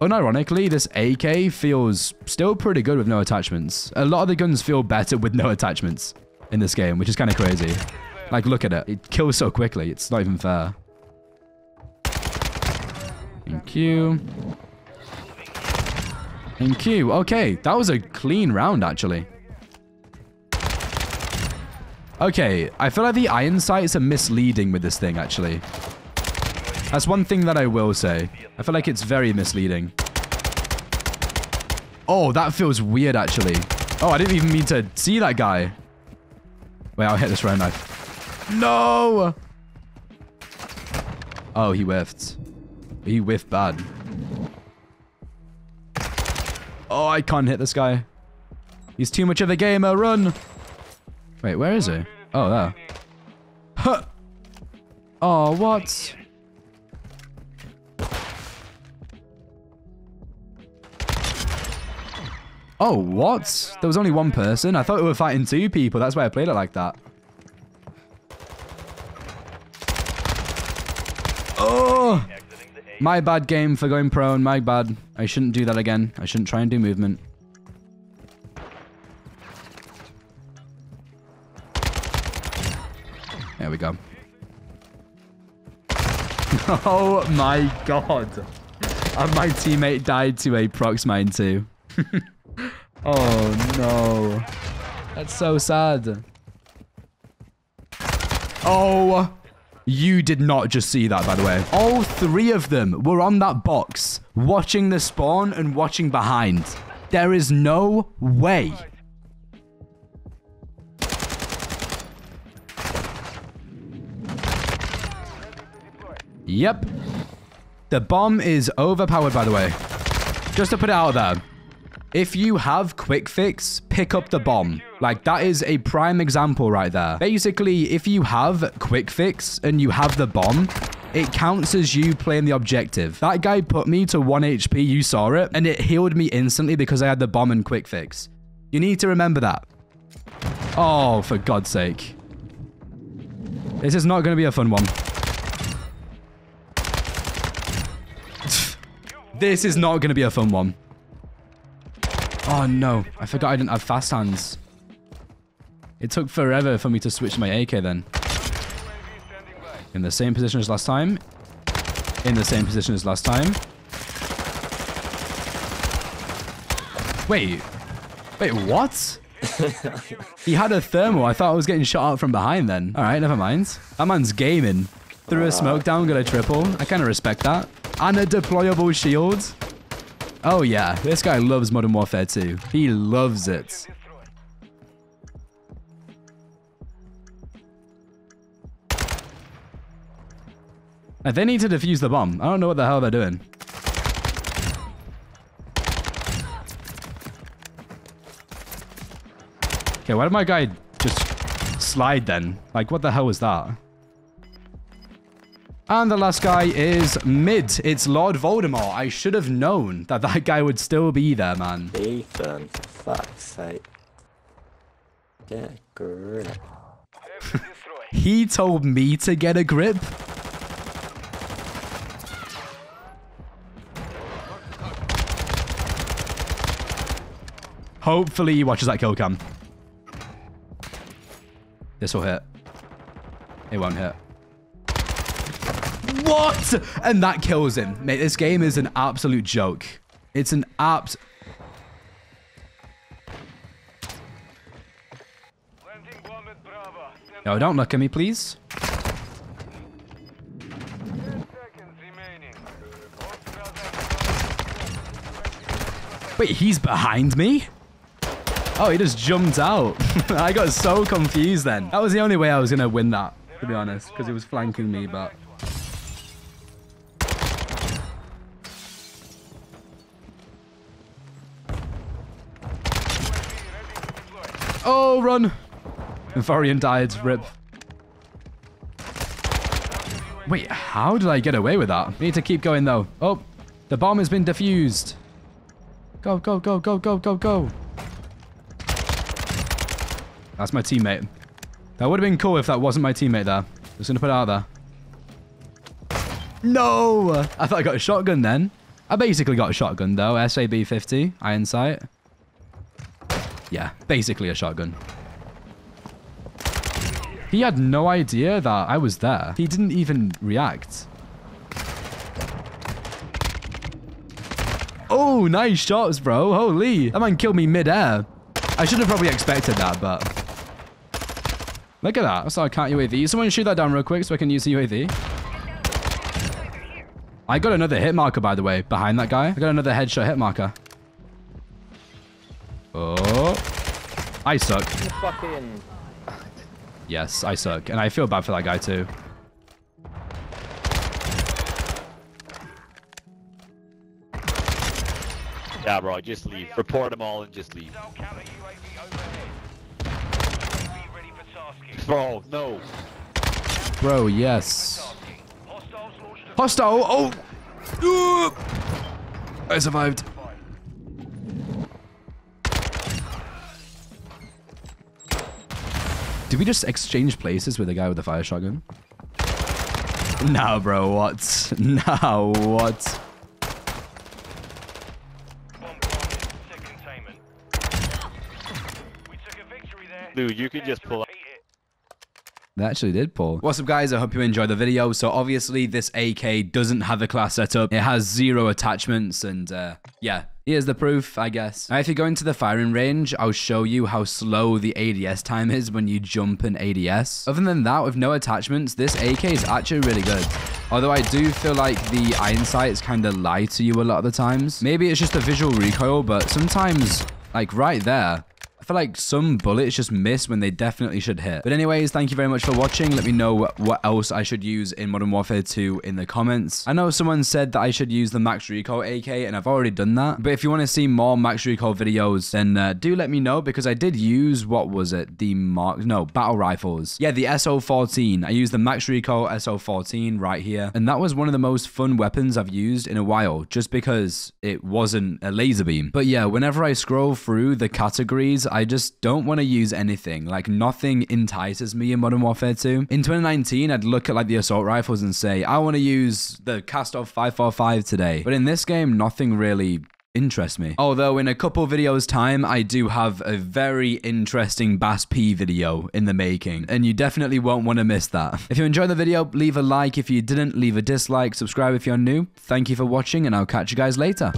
Unironically, this AK feels still pretty good with no attachments. A lot of the guns feel better with no attachments in this game, which is kind of crazy. Like, look at it. It kills so quickly. It's not even fair. Thank you. Thank you. Okay, that was a clean round, actually. Okay, I feel like the iron sights are misleading with this thing, actually. That's one thing that I will say. I feel like it's very misleading. Oh, that feels weird, actually. Oh, I didn't even mean to see that guy. Wait, I'll hit this right knife. No! Oh, he whiffed. He whiffed bad. Oh, I can't hit this guy. He's too much of a gamer. Run! Wait, where is he? Oh, there. Huh! Oh, what? Oh, what? There was only one person? I thought we were fighting two people. That's why I played it like that. Oh! My bad game for going prone. My bad. I shouldn't do that again. I shouldn't try and do movement. There we go. oh my god. And my teammate died to a prox mine too. oh no. That's so sad. Oh. You did not just see that, by the way. All three of them were on that box, watching the spawn and watching behind. There is no way. Yep. The bomb is overpowered, by the way. Just to put it out there. If you have quick fix, pick up the bomb. Like, that is a prime example right there. Basically, if you have quick fix and you have the bomb, it counts as you playing the objective. That guy put me to 1 HP, you saw it, and it healed me instantly because I had the bomb and quick fix. You need to remember that. Oh, for God's sake. This is not going to be a fun one. this is not going to be a fun one. Oh no, I forgot I didn't have fast hands. It took forever for me to switch my AK then. In the same position as last time. In the same position as last time. Wait. Wait, what? he had a thermal. I thought I was getting shot out from behind then. Alright, never mind. That man's gaming. Threw a smoke down, got a triple. I kind of respect that. And a deployable shield. Oh yeah, this guy loves Modern Warfare 2. He loves it. they need to defuse the bomb. I don't know what the hell they're doing. Okay, why did my guy just slide then? Like, what the hell was that? And the last guy is mid. It's Lord Voldemort. I should have known that that guy would still be there, man. Ethan, for fuck's sake. Get a grip. he told me to get a grip? Hopefully he watches that kill cam. This will hit. It won't hit. What? And that kills him. Mate, this game is an absolute joke. It's an abs... No, don't look at me, please. Wait, he's behind me? Oh, he just jumped out. I got so confused then. That was the only way I was going to win that, to be honest, because he was flanking me, but... Oh, run! Vorian died. Rip. Wait, how did I get away with that? We need to keep going, though. Oh, the bomb has been defused. Go, go, go, go, go, go, go. That's my teammate. That would have been cool if that wasn't my teammate there. Just gonna put it out there. No! I thought I got a shotgun then. I basically got a shotgun though. SAB-50, iron sight. Yeah, basically a shotgun. He had no idea that I was there. He didn't even react. Oh, nice shots, bro. Holy. That man killed me mid-air. I should have probably expected that, but... Look at that. I saw a cat UAV. Someone shoot that down real quick so I can use the UAV. I got another hit marker, by the way, behind that guy. I got another headshot hit marker. Oh. I suck. Fucking. Yes, I suck. And I feel bad for that guy, too. Yeah, bro, just leave. Report them all and just leave. Bro, no. Bro, yes. Hostile. Oh. I survived. Did we just exchange places with the guy with the fire shotgun? Nah, bro. What? Nah, what? Dude, you can just pull up. They actually did, pull. What's up, guys? I hope you enjoyed the video. So, obviously, this AK doesn't have a class setup. It has zero attachments, and, uh, yeah. Here's the proof, I guess. Now, if you go into the firing range, I'll show you how slow the ADS time is when you jump an ADS. Other than that, with no attachments, this AK is actually really good. Although I do feel like the iron sights kind of lie to you a lot of the times. Maybe it's just a visual recoil, but sometimes, like right there, feel like some bullets just miss when they definitely should hit. But anyways, thank you very much for watching. Let me know what else I should use in Modern Warfare 2 in the comments. I know someone said that I should use the Max Recoil AK, and I've already done that. But if you want to see more Max Recoil videos, then uh, do let me know, because I did use, what was it? The Mark, no, Battle Rifles. Yeah, the SO14. I used the Max Recoil SO14 right here. And that was one of the most fun weapons I've used in a while, just because it wasn't a laser beam. But yeah, whenever I scroll through the categories, I just don't want to use anything. Like nothing entices me in Modern Warfare 2. In 2019, I'd look at like the assault rifles and say, I want to use the Kastov 545 today. But in this game, nothing really interests me. Although in a couple videos time, I do have a very interesting BAS-P video in the making, and you definitely won't want to miss that. If you enjoyed the video, leave a like. If you didn't, leave a dislike. Subscribe if you're new. Thank you for watching, and I'll catch you guys later.